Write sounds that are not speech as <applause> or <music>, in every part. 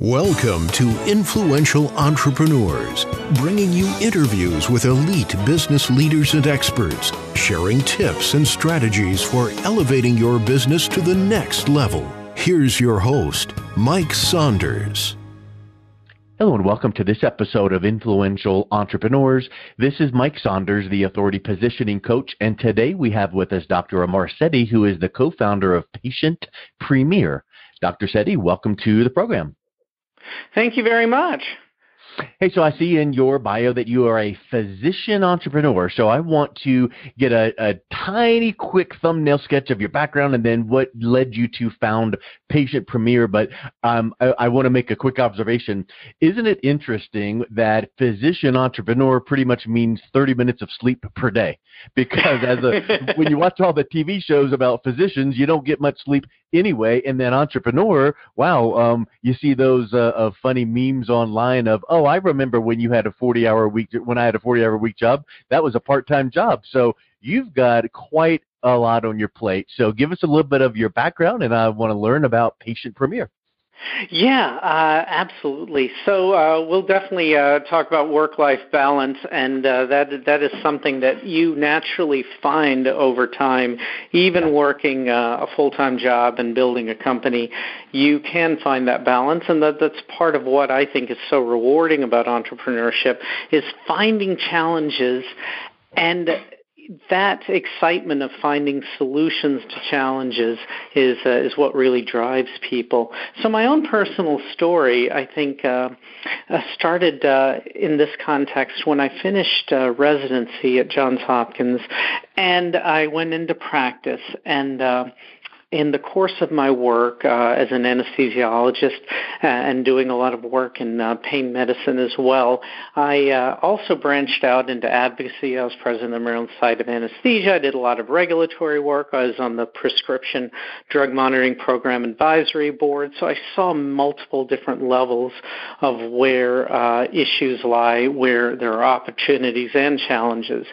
Welcome to Influential Entrepreneurs, bringing you interviews with elite business leaders and experts, sharing tips and strategies for elevating your business to the next level. Here's your host, Mike Saunders. Hello and welcome to this episode of Influential Entrepreneurs. This is Mike Saunders, the Authority Positioning Coach, and today we have with us Dr. Amar Setty, who is the co-founder of Patient Premier. Dr. Setty, welcome to the program. Thank you very much. Hey, so I see in your bio that you are a physician entrepreneur. So I want to get a, a, tiny, quick thumbnail sketch of your background and then what led you to found Patient Premier. But um, I, I want to make a quick observation. Isn't it interesting that physician entrepreneur pretty much means 30 minutes of sleep per day? Because as a, <laughs> when you watch all the TV shows about physicians, you don't get much sleep anyway. And then entrepreneur, wow, um, you see those uh, uh, funny memes online of, oh, I remember when you had a 40 hour week, when I had a 40 hour week job, that was a part time job. So you've got quite a lot on your plate. So give us a little bit of your background, and I want to learn about Patient Premier. Yeah, uh, absolutely. So uh, we'll definitely uh, talk about work-life balance, and uh, that that is something that you naturally find over time. Even working uh, a full-time job and building a company, you can find that balance, and that that's part of what I think is so rewarding about entrepreneurship is finding challenges and that excitement of finding solutions to challenges is uh, is what really drives people. So my own personal story, I think, uh, uh, started uh, in this context when I finished uh, residency at Johns Hopkins, and I went into practice and uh, in the course of my work uh, as an anesthesiologist uh, and doing a lot of work in uh, pain medicine as well, I uh, also branched out into advocacy. I was president of the Maryland Society of Anesthesia. I did a lot of regulatory work. I was on the Prescription Drug Monitoring Program Advisory Board. So I saw multiple different levels of where uh, issues lie, where there are opportunities and challenges.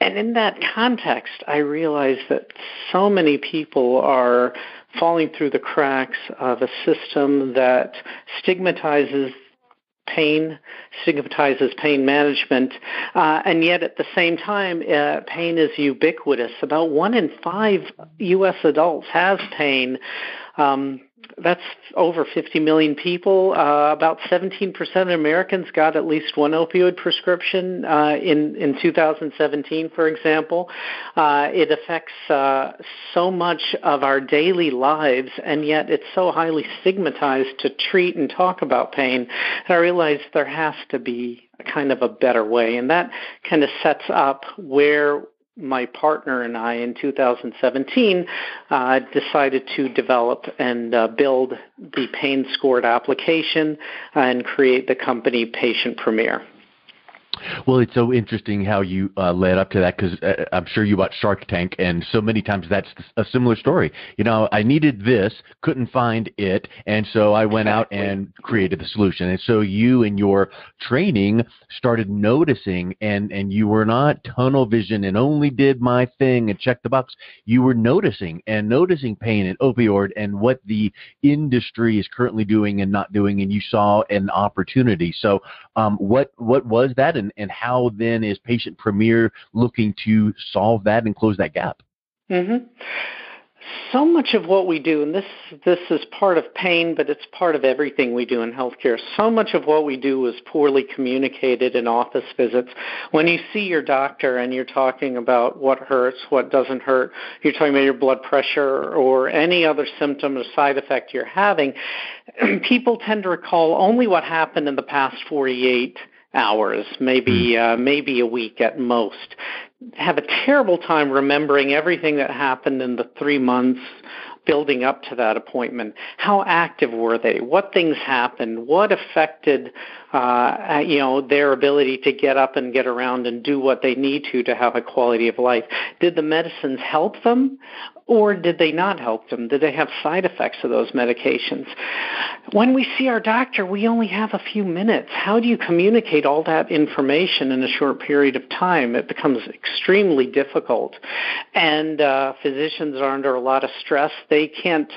And in that context, I realized that so many people are falling through the cracks of a system that stigmatizes pain, stigmatizes pain management, uh, and yet at the same time, uh, pain is ubiquitous. About one in five U.S. adults has pain. Um, that's over 50 million people. Uh, about 17% of Americans got at least one opioid prescription uh, in in 2017, for example. Uh, it affects uh, so much of our daily lives, and yet it's so highly stigmatized to treat and talk about pain. And I realized there has to be kind of a better way, and that kind of sets up where my partner and I in 2017 uh, decided to develop and uh, build the pain scored application and create the company Patient Premier. Well, it's so interesting how you uh, led up to that because uh, I'm sure you watched Shark Tank, and so many times that's a similar story. You know, I needed this, couldn't find it, and so I went exactly. out and created the solution. And so you, and your training, started noticing, and and you were not tunnel vision and only did my thing and checked the box. You were noticing and noticing pain and opioid and what the industry is currently doing and not doing, and you saw an opportunity. So, um, what what was that? And and, how then is Patient Premier looking to solve that and close that gap? Mm-hmm. So much of what we do, and this this is part of pain, but it's part of everything we do in healthcare. So much of what we do is poorly communicated in office visits. When you see your doctor and you're talking about what hurts, what doesn't hurt, you're talking about your blood pressure or any other symptom or side effect you're having, <clears throat> people tend to recall only what happened in the past 48 hours, maybe mm. uh, maybe a week at most. Have a terrible time remembering everything that happened in the three months building up to that appointment. How active were they? What things happened? What affected, uh, you know, their ability to get up and get around and do what they need to to have a quality of life? Did the medicines help them, or did they not help them? Did they have side effects of those medications? When we see our doctor, we only have a few minutes. How do you communicate all that information in a short period of time? It becomes extremely difficult. And uh, physicians are under a lot of stress. They can't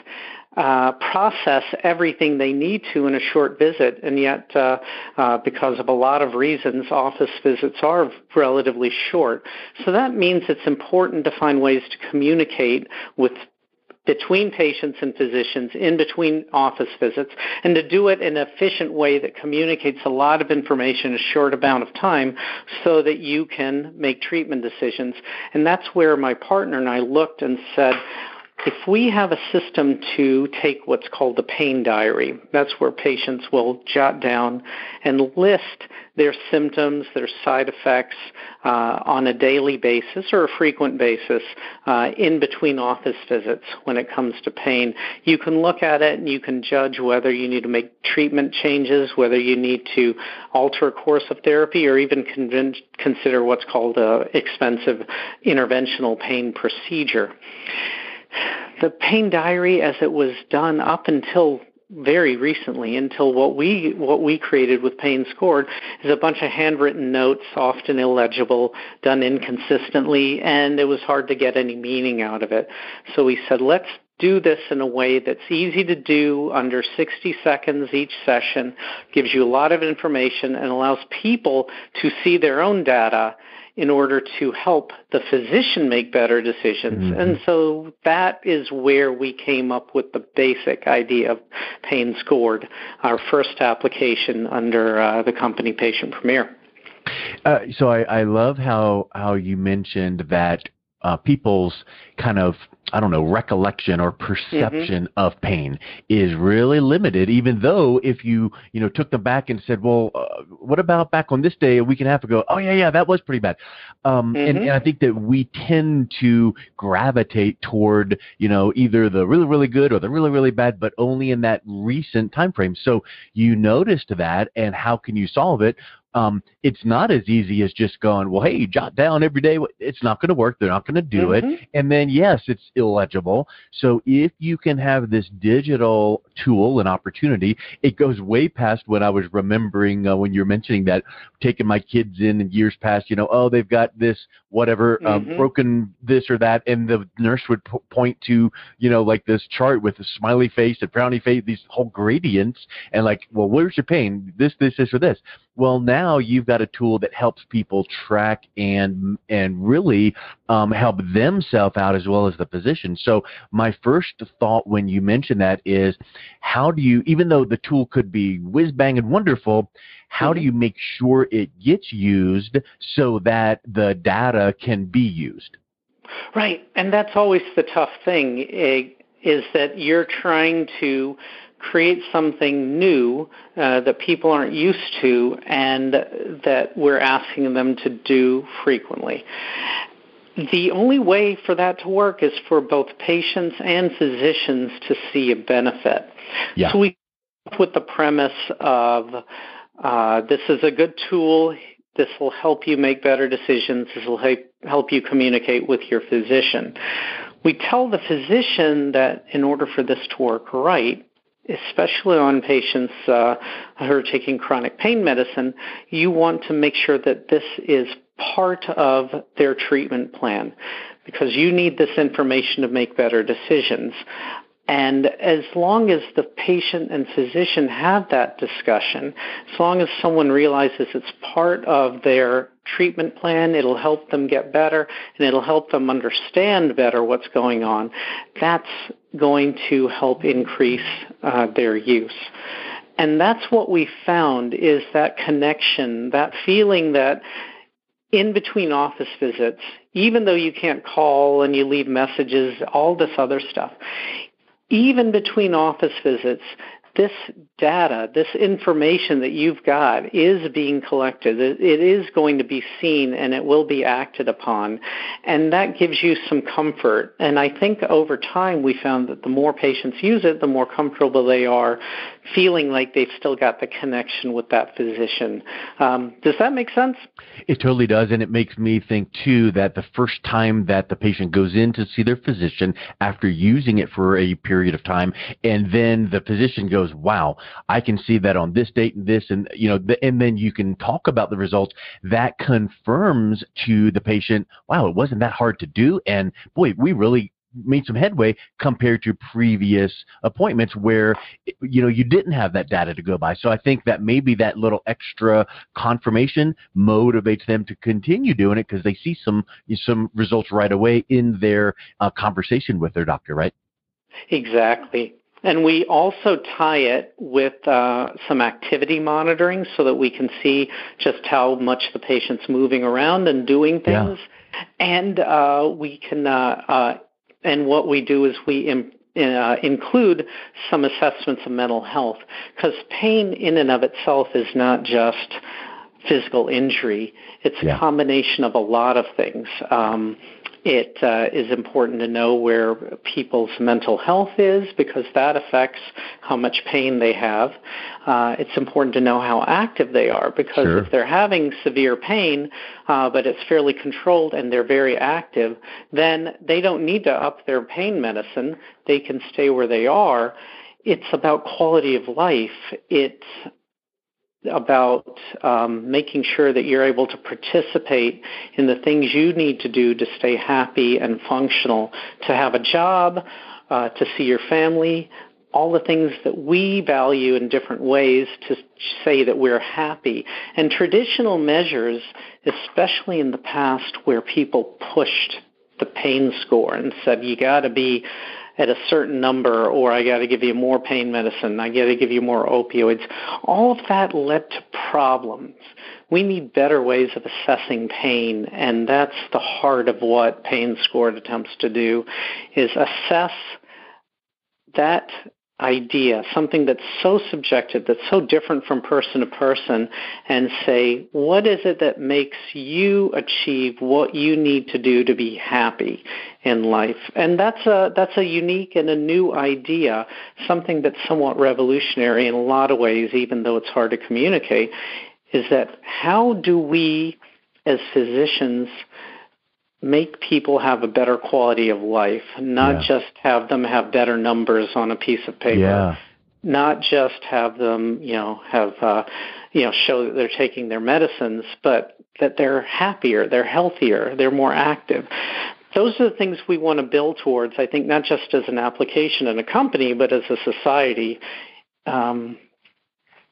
uh, process everything they need to in a short visit, and yet, uh, uh, because of a lot of reasons, office visits are relatively short. So that means it's important to find ways to communicate with between patients and physicians in between office visits and to do it in an efficient way that communicates a lot of information in a short amount of time so that you can make treatment decisions. And that's where my partner and I looked and said, if we have a system to take what's called the pain diary, that's where patients will jot down and list their symptoms, their side effects uh, on a daily basis or a frequent basis uh, in between office visits when it comes to pain. You can look at it and you can judge whether you need to make treatment changes, whether you need to alter a course of therapy, or even consider what's called an expensive interventional pain procedure the pain diary as it was done up until very recently until what we what we created with pain scored is a bunch of handwritten notes often illegible done inconsistently and it was hard to get any meaning out of it. So we said let's do this in a way that's easy to do under 60 seconds each session gives you a lot of information and allows people to see their own data in order to help the physician make better decisions. Mm-hmm. And so that is where we came up with the basic idea of Pain Scored, our first application under uh, the company Patient Premier. Uh, so I, I love how how you mentioned that uh, people's kind of I don't know recollection or perception mm-hmm. of pain is really limited. Even though if you you know took them back and said, well, uh, what about back on this day a week and a half ago? Oh yeah, yeah, that was pretty bad. Um, mm-hmm. and, and I think that we tend to gravitate toward you know either the really really good or the really really bad, but only in that recent time frame. So you noticed that, and how can you solve it? Um, it's not as easy as just going, well, hey, jot down every day. It's not going to work. They're not going to do mm-hmm. it. And then, yes, it's illegible. So if you can have this digital tool and opportunity, it goes way past when I was remembering uh, when you're mentioning that, taking my kids in years past, you know, oh, they've got this whatever, um, mm-hmm. broken this or that. And the nurse would p- point to, you know, like this chart with a smiley face and frowny face, these whole gradients. And like, well, where's your pain? This, this, this, or this. Well, now you've got a tool that helps people track and and really um, help themselves out as well as the physician. So my first thought when you mention that is, how do you, even though the tool could be whiz bang and wonderful, how mm-hmm. do you make sure it gets used so that the data can be used? Right, and that's always the tough thing. Eh, is that you're trying to create something new uh, that people aren't used to and that we're asking them to do frequently. The only way for that to work is for both patients and physicians to see a benefit. Yeah. So we with the premise of uh, this is a good tool. This will help you make better decisions. This will help, help you communicate with your physician. We tell the physician that in order for this to work right, especially on patients uh, who are taking chronic pain medicine, you want to make sure that this is part of their treatment plan because you need this information to make better decisions. And as long as the patient and physician have that discussion, as long as someone realizes it's part of their treatment plan, it'll help them get better and it'll help them understand better what's going on, that's going to help increase uh, their use. And that's what we found is that connection, that feeling that in between office visits, even though you can't call and you leave messages, all this other stuff, even between office visits, this data, this information that you've got is being collected. It is going to be seen and it will be acted upon. And that gives you some comfort. And I think over time we found that the more patients use it, the more comfortable they are feeling like they've still got the connection with that physician. Um, does that make sense? It totally does, and it makes me think too that the first time that the patient goes in to see their physician after using it for a period of time, and then the physician goes, "Wow, I can see that on this date and this," and you know, and then you can talk about the results. That confirms to the patient, "Wow, it wasn't that hard to do," and boy, we really made some headway compared to previous appointments where you know you didn't have that data to go by. So I think that maybe that little extra confirmation motivates them to continue doing it because they see some some results right away in their uh, conversation with their doctor, right? Exactly. And we also tie it with uh, some activity monitoring so that we can see just how much the patient's moving around and doing things. Yeah. And uh, we can, uh, uh and what we do is we Im- uh, include some assessments of mental health because pain in and of itself is not just physical injury. It's a combination of a lot of things. Um, it uh, is important to know where people's mental health is because that affects how much pain they have. Uh, it's important to know how active they are because sure. if they're having severe pain, uh, but it's fairly controlled and they're very active, then they don't need to up their pain medicine. They can stay where they are. It's about quality of life. It's about um, making sure that you're able to participate in the things you need to do to stay happy and functional, to have a job, uh, to see your family, all the things that we value in different ways to say that we're happy. And traditional measures, especially in the past where people pushed the pain score and said you got to be at a certain number or I got to give you more pain medicine, I got to give you more opioids. All of that led to problems. We need better ways of assessing pain and that's the heart of what pain scored attempts to do is assess that idea, something that's so subjective, that's so different from person to person, and say, what is it that makes you achieve what you need to do to be happy in life? And that's a that's a unique and a new idea, something that's somewhat revolutionary in a lot of ways, even though it's hard to communicate. Is that how do we as physicians make people have a better quality of life, not yeah. just have them have better numbers on a piece of paper. Yeah. Not just have them, you know, have uh, you know, show that they're taking their medicines, but that they're happier, they're healthier, they're more active. Those are the things we want to build towards. I think not just as an application in a company, but as a society. Um,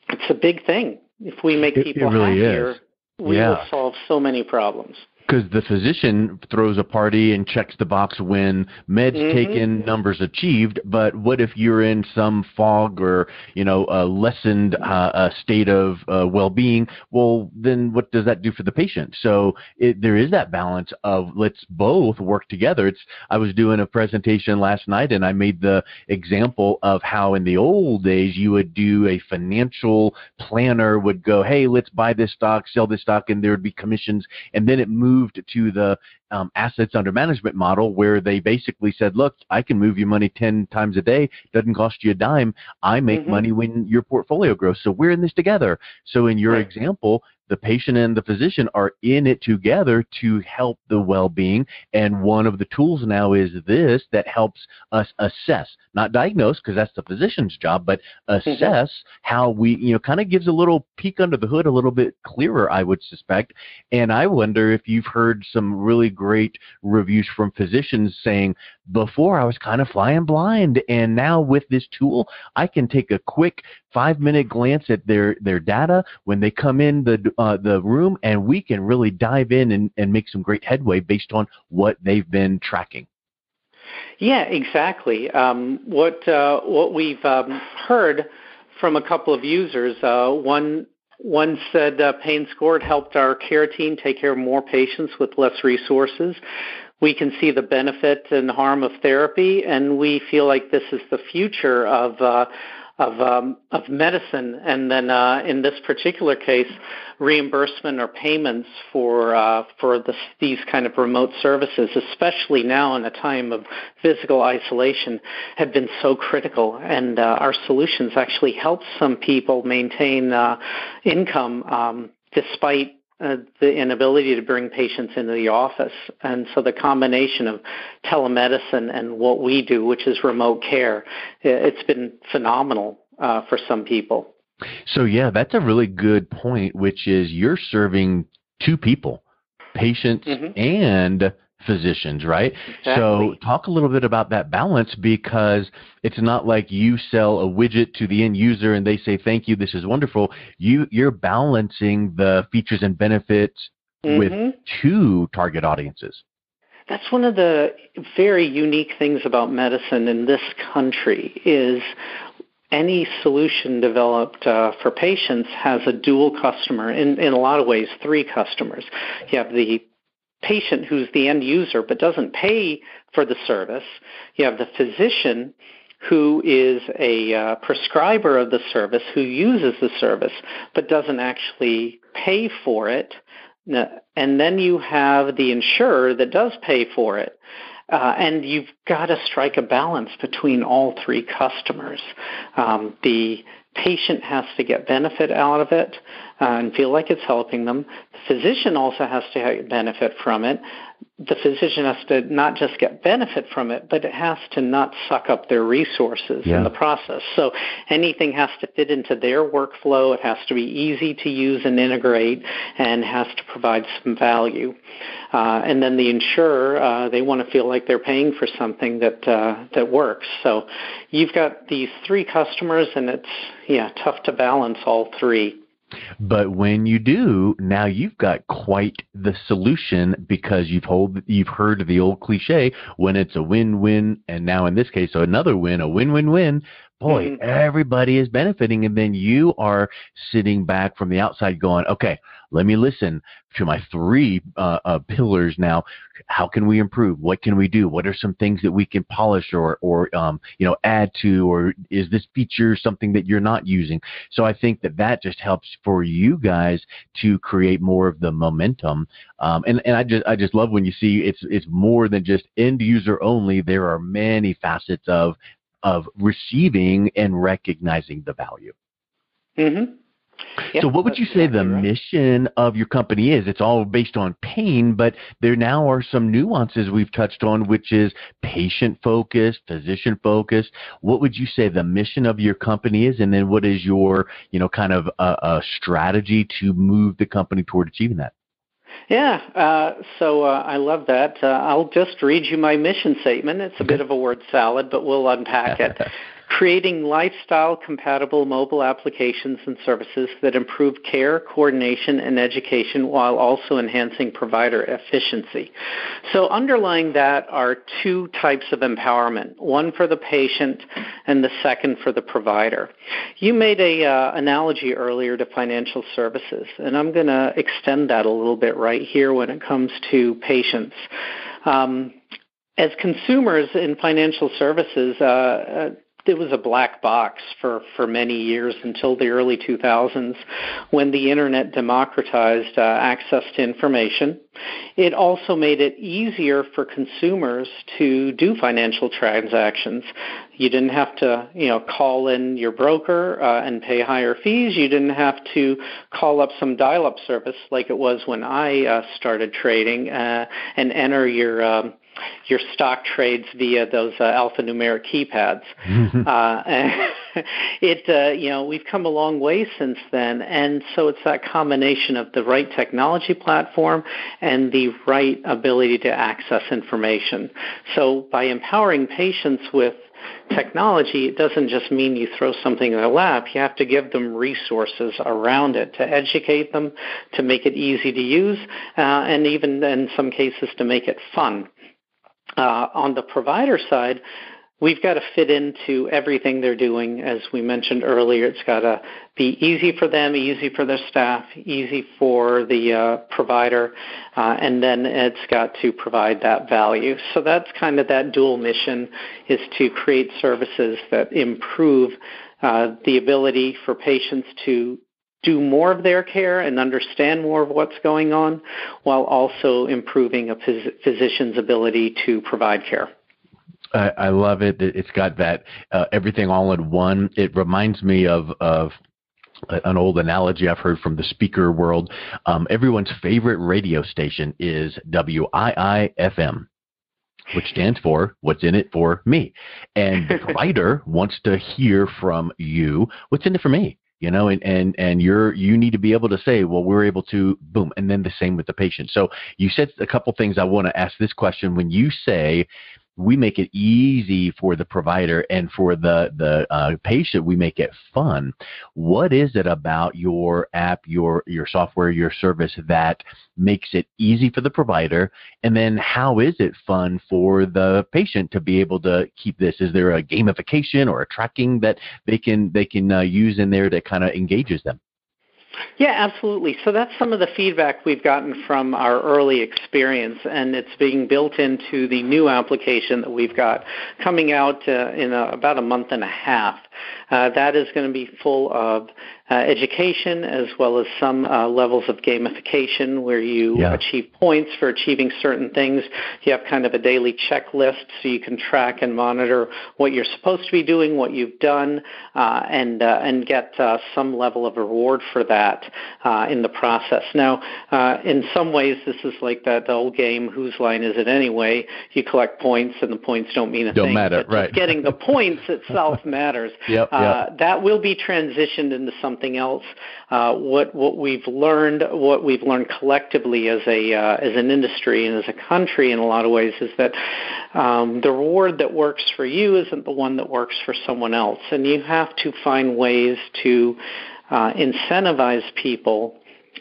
it's a big thing. If we make people it really happier, is. we yeah. will solve so many problems because the physician throws a party and checks the box when meds mm-hmm. taken, numbers achieved. But what if you're in some fog or you know a lessened uh, state of uh, well-being? Well, then what does that do for the patient? So it, there is that balance of let's both work together. It's I was doing a presentation last night and I made the example of how in the old days you would do a financial planner would go, hey, let's buy this stock, sell this stock, and there would be commissions, and then it moved moved to the um, assets under management model where they basically said, look, I can move you money 10 times a day. Doesn't cost you a dime. I make mm-hmm. money when your portfolio grows. So we're in this together. So in your right. example, the patient and the physician are in it together to help the well-being and one of the tools now is this that helps us assess not diagnose because that's the physician's job but mm-hmm. assess mm-hmm. how we you know kind of gives a little peek under the hood a little bit clearer i would suspect and i wonder if you've heard some really great reviews from physicians saying before I was kind of flying blind, and now with this tool, I can take a quick five minute glance at their their data when they come in the uh, the room, and we can really dive in and, and make some great headway based on what they've been tracking. Yeah, exactly. Um, what uh, what we've um, heard from a couple of users, uh, one one said uh, Pain Scored helped our care team take care of more patients with less resources we can see the benefit and harm of therapy, and we feel like this is the future of uh, of um, of medicine. And then uh, in this particular case, reimbursement or payments for uh, for these kind of remote services, especially now in a time of physical isolation, have been so critical. And uh, our solutions actually help some people maintain uh, income um, despite uh, the inability to bring patients into the office. And so the combination of telemedicine and what we do, which is remote care, it's been phenomenal uh, for some people. So, yeah, that's a really good point, which is you're serving two people, patients mm-hmm. and physicians, right? Exactly. So talk a little bit about that balance because it's not like you sell a widget to the end user and they say thank you, this is wonderful. You you're balancing the features and benefits mm-hmm. with two target audiences. That's one of the very unique things about medicine in this country is any solution developed uh, for patients has a dual customer in, in a lot of ways three customers you have the patient who's the end user but doesn't pay for the service. You have the physician who is a uh, prescriber of the service who uses the service but doesn't actually pay for it. And then you have the insurer that does pay for it. Uh, and you've got to strike a balance between all three customers. Um, the patient has to get benefit out of it uh, and feel like it's helping them. The physician also has to benefit from it. The physician has to not just get benefit from it, but it has to not suck up their resources yeah. in the process. So anything has to fit into their workflow. It has to be easy to use and integrate and has to provide some value. Uh, and then the insurer, uh, they want to feel like they're paying for something that uh, that works. So you've got these three customers, and it's yeah tough to balance all three. But when you do, now you've got quite the solution because you've hold, you've heard the old cliche when it's a win-win, and now in this case, so another win, a win-win-win. Boy, mm-hmm. everybody is benefiting, and then you are sitting back from the outside going, okay, let me listen to my three uh, uh, pillars now. How can we improve? What can we do? What are some things that we can polish or, or um, you know, add to? Or is this feature something that you're not using? So I think that that just helps for you guys to create more of the momentum. Um, and and I just I just love when you see it's it's more than just end user only. There are many facets of of receiving and recognizing the value. Mm-hmm so, what would you say the right. mission of your company is? It's all based on pain, but there now are some nuances we've touched on, which is patient focused, physician focused. What would you say the mission of your company is, and then what is your, you know, kind of a, a strategy to move the company toward achieving that? Yeah, uh, so uh, I love that. Uh, I'll just read you my mission statement. It's a bit of a word salad, but we'll unpack it. <laughs> creating lifestyle compatible mobile applications and services that improve care, coordination, and education while also enhancing provider efficiency. So, underlying that are two types of empowerment one for the patient and the second for the provider. You made an uh, analogy earlier to financial services, and I'm going to extend that a little bit right here when it comes to patients. Um, as consumers in financial services, uh, uh it was a black box for, for many years until the early 2000s when the internet democratized uh, access to information. It also made it easier for consumers to do financial transactions. You didn't have to, you know, call in your broker uh, and pay higher fees. You didn't have to call up some dial-up service like it was when I uh, started trading uh, and enter your um, your stock trades via those uh, alphanumeric keypads. <laughs> Uh, <laughs> it, uh, you know, we've come a long way since then, and so it's that combination of the right technology platform and the right ability to access information. So by empowering patients with technology, it doesn't just mean you throw something in their lap. You have to give them resources around it to educate them, to make it easy to use, uh, and even in some cases to make it fun. Uh, on the provider side, we've got to fit into everything they're doing. As we mentioned earlier, it's got to be easy for them, easy for their staff, easy for the uh, provider, uh, and then it's got to provide that value. So that's kind of that dual mission is to create services that improve uh, the ability for patients to do more of their care and understand more of what's going on while also improving a phys- physician's ability to provide care. I, I love it. It's got that uh, everything all in one. It reminds me of of an old analogy I've heard from the speaker world. Um, everyone's favorite radio station is WIIFM which stands for what's in it for me. And the <laughs> writer wants to hear from you what's in it for me you know, and, and, and you're, you need to be able to say, well, we're able to boom. And then the same with the patient. So you said a couple things. I want to ask this question. When you say we make it easy for the provider and for the the uh, patient we make it fun. What is it about your app your your software your service that makes it easy for the provider? And then how is it fun for the patient to be able to keep this? Is there a gamification or a tracking that they can they can uh, use in there that kind of engages them yeah, absolutely. So that's some of the feedback we've gotten from our early experience, and it's being built into the new application that we've got coming out uh, in a, about a month and a half. Uh, that is going to be full of uh, education as well as some uh, levels of gamification where you yeah. achieve points for achieving certain things. You have kind of a daily checklist so you can track and monitor what you're supposed to be doing, what you've done, uh, and uh, and get uh, some level of reward for that uh, in the process. Now, in some ways, this is like that old game, whose line is it anyway? You collect points, and the points don't mean a don't thing. Matter, right? Getting the <laughs> points itself matters. Yep, yep. That will be transitioned into something something else. Uh, what what we've learned, what we've learned collectively as a uh, as an industry and as a country, in a lot of ways, is that um, the reward that works for you isn't the one that works for someone else, and you have to find ways to uh, incentivize people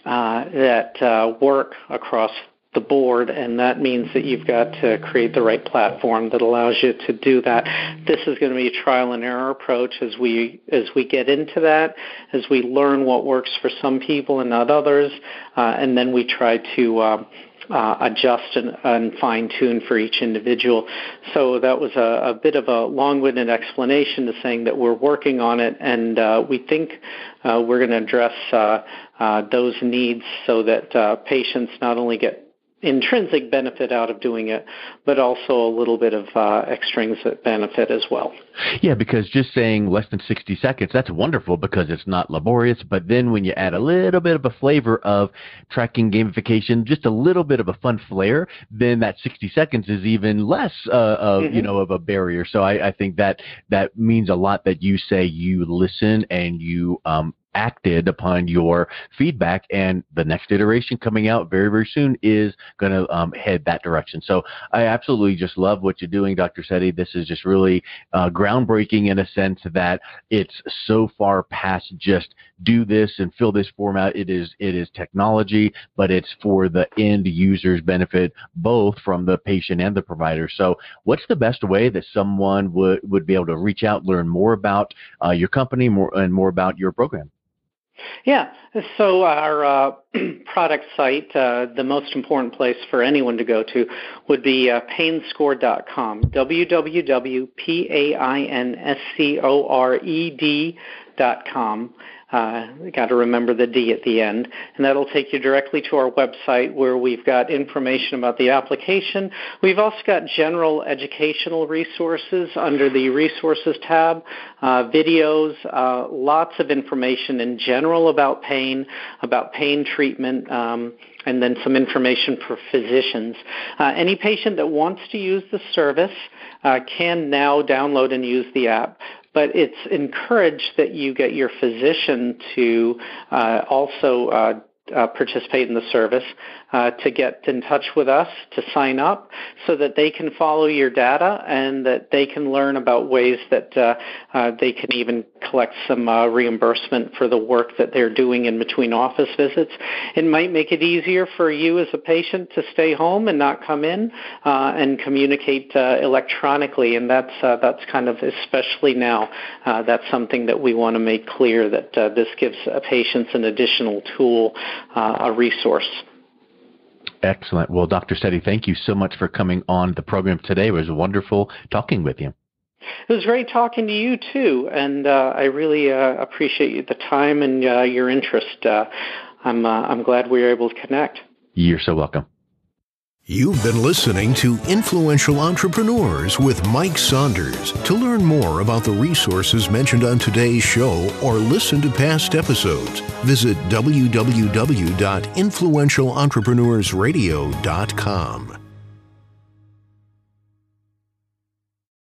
uh, that uh, work across the board, and that means that you've got to create the right platform that allows you to do that. This is going to be a trial and error approach as we as we get into that, as we learn what works for some people and not others, uh, and then we try to. Uh, uh, adjust and, and, fine tune for each individual. So that was a, a bit of a long winded explanation to saying that we're working on it and uh, we think uh, we're going to address uh, uh, those needs so that uh, patients not only get intrinsic benefit out of doing it, but also a little bit of uh, extrinsic benefit as well. Yeah, because just saying less than 60 seconds, that's wonderful because it's not laborious. But then when you add a little bit of a flavor of tracking gamification, just a little bit of a fun flair, then that 60 seconds is even less uh, of, mm-hmm. you know, of a barrier. So I, I think that that means a lot that you say you listen and you um, acted upon your feedback and the next iteration coming out very very soon is going to um, head that direction. So i absolutely just love what you're doing dr Setty. This is just really uh, groundbreaking in a sense that it's so far past just do this and fill this format. It is it is technology but it's for the end user's benefit both from the patient and the provider. So what's the best way that someone would would be able to reach out learn more about uh, your company more and more about your program yeah. So our uh, <clears throat> product site, uh, the most important place for anyone to go to would be uh, painscored.com, www.painscored.com. Uh, got to remember the D at the end, and that'll take you directly to our website where we've got information about the application. We've also got general educational resources under the resources tab, uh, videos, uh, lots of information in general about pain, about pain treatment. Um, and then some information for physicians. Uh, any patient that wants to use the service uh, can now download and use the app but it's encouraged that you get your physician to uh, also uh, uh, participate in the service uh, to get in touch with us, to sign up, so that they can follow your data and that they can learn about ways that uh, uh they can even collect some uh, reimbursement for the work that they're doing in between office visits. It might make it easier for you as a patient to stay home and not come in uh, and communicate electronically, and that's that's kind of especially now that's something that we want to make clear that this gives patients an additional tool, a resource. Excellent. Well, Dr. Setty, thank you so much for coming on the program today. It was wonderful talking with you. It was great talking to you too, and uh, I really uh, appreciate the time and uh, your interest. Uh, I'm uh, I'm glad we were able to connect. You're so welcome. You've been listening to Influential Entrepreneurs with Mike Saunders. To learn more about the resources mentioned on today's show or listen to past episodes, visit www.influentialentrepreneursradio.com.